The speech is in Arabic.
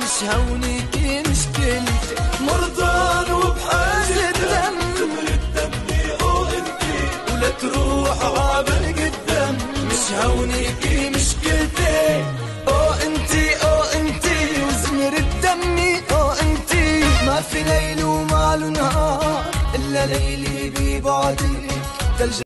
مش هونيكي مشكلتي. مرضان وبحاجة دم. تمرد دمي أو انتي ولا تروح عابر قدام مش هونيكي مشكلتي. أو أنتي أو أنتي وزمر الدم أو أنتي. ما في ليل وما له نهار إلا ليلي ببعدك تلج